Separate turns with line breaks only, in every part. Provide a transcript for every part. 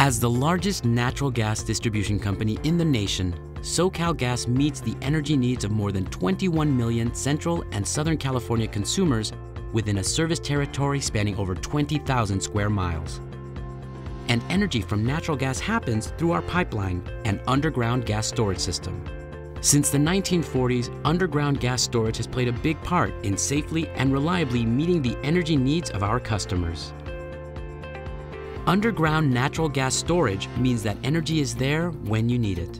As the largest natural gas distribution company in the nation, SoCalGas meets the energy needs of more than 21 million Central and Southern California consumers within a service territory spanning over 20,000 square miles. And energy from natural gas happens through our pipeline and underground gas storage system. Since the 1940s, underground gas storage has played a big part in safely and reliably meeting the energy needs of our customers. Underground natural gas storage means that energy is there when you need it.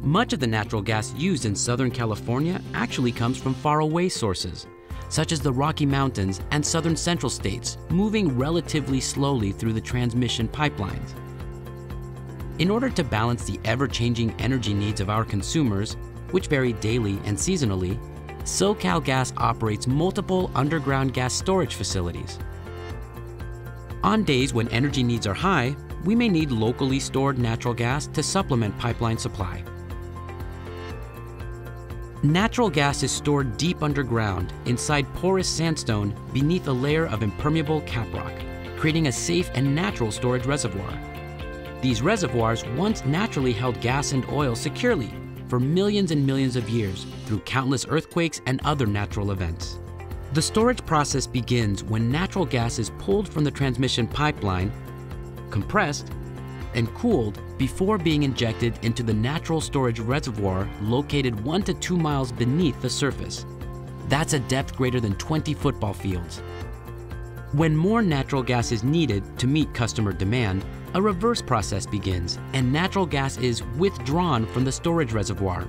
Much of the natural gas used in Southern California actually comes from faraway sources, such as the Rocky Mountains and southern central states, moving relatively slowly through the transmission pipelines. In order to balance the ever-changing energy needs of our consumers, which vary daily and seasonally, SoCalGas operates multiple underground gas storage facilities. On days when energy needs are high, we may need locally stored natural gas to supplement pipeline supply. Natural gas is stored deep underground inside porous sandstone beneath a layer of impermeable caprock, creating a safe and natural storage reservoir. These reservoirs once naturally held gas and oil securely for millions and millions of years through countless earthquakes and other natural events. The storage process begins when natural gas is pulled from the transmission pipeline, compressed, and cooled before being injected into the natural storage reservoir located one to two miles beneath the surface. That's a depth greater than 20 football fields. When more natural gas is needed to meet customer demand, a reverse process begins and natural gas is withdrawn from the storage reservoir,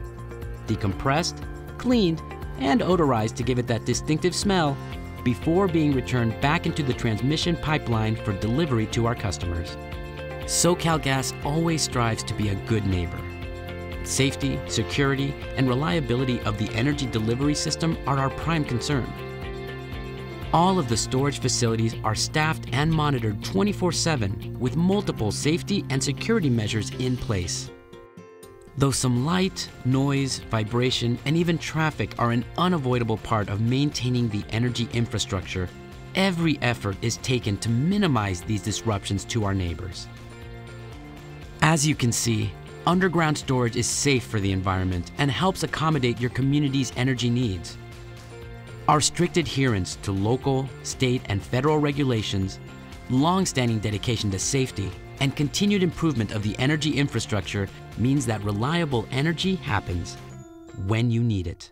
decompressed, cleaned, and odorized to give it that distinctive smell before being returned back into the transmission pipeline for delivery to our customers. SoCalGas always strives to be a good neighbor. Safety, security, and reliability of the energy delivery system are our prime concern. All of the storage facilities are staffed and monitored 24-7 with multiple safety and security measures in place. Though some light, noise, vibration, and even traffic are an unavoidable part of maintaining the energy infrastructure, every effort is taken to minimize these disruptions to our neighbors. As you can see, underground storage is safe for the environment and helps accommodate your community's energy needs. Our strict adherence to local, state, and federal regulations, long-standing dedication to safety, and continued improvement of the energy infrastructure means that reliable energy happens when you need it.